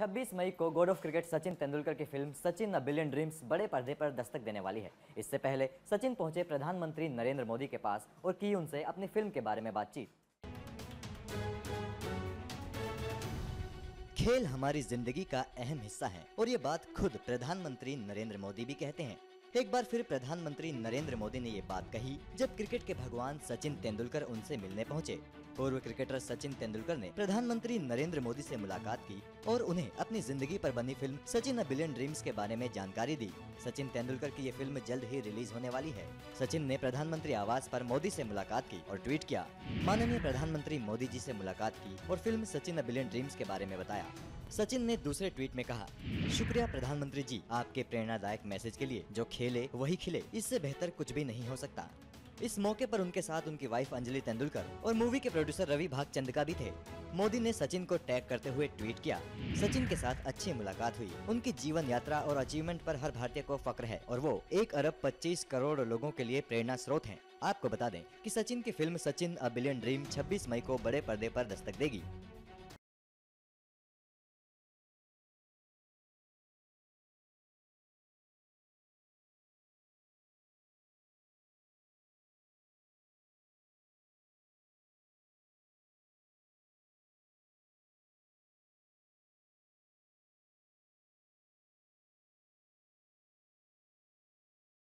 26 मई को God of cricket Sachin Tendulkar की film Sachin a billion dreams बड़े पर्दे पर दस्तक देने वाली है। इससे पहले सचिन पहुँचे प्रधानमंत्री नरेंद्र मोदी के पास और की उनसे अपनी फ़िल्म के बारे में बातचीत। खेल हमारी ज़िंदगी का अहम हिस्सा है और ये बात खुद प्रधानमंत्री नरेंद्र मोदी भी कहते हैं। एक बार फिर प्रधानमंत्री नरेंद्र मोदी ने ये बात कही, जब क्रिकेट के भगवान सचिन तेंदुलकर उनसे मिलने पहुँचे। पूर्व क्रिकेटर सचिन तेंदुलकर ने प्रधानमंत्री नरेंद्र मोदी से मुलाकात की और उन्हें अपनी ज़िंदगी पर बनी film Sachin a billion dreams के बारे में जानकारी दी। सचिन तेंदुलकर की ये फ़िल्म जल्द ही रिलीज़ होने वाली है। सचिन ने प्रधानमंत्री आवास पर मोदी से मुलाकात की और ट्वीट किया। माननीय प्रधानमंत्री मोदी जी से मुलाकात की और film Sachin a billion dreams के बारे में बताया। सचिन ने दूसरे ट्वीट में कहा, शुक्रिया प्रधानमंत्री जी, आपके प्रेरणादायक मैसेज के लिए, जो खेले, वही खिले, इससे बेहतर कुछ भी नहीं हो सकता। इस मौके पर उनके साथ उनकी वाइफ अंजलि तेंदुलकर और मूवी के प्रोड्यूसर रवि भागचंद भी थे। मोदी ने सचिन को टैग करते हुए ट्वीट किया। सचिन के साथ अच्छी मुलाकात हुई। उनकी जीवन यात्रा और अचीवमेंट पर हर भारतीय को फक्र है और वो एक अरब पच्चीस करोड़ लोगों के लिए प्रेरणा स्रोत हैं। आपको बता दें कि सचिन की film Sachin a billion dream 26 मई को बड़े पर्दे पर दस्तक देगी।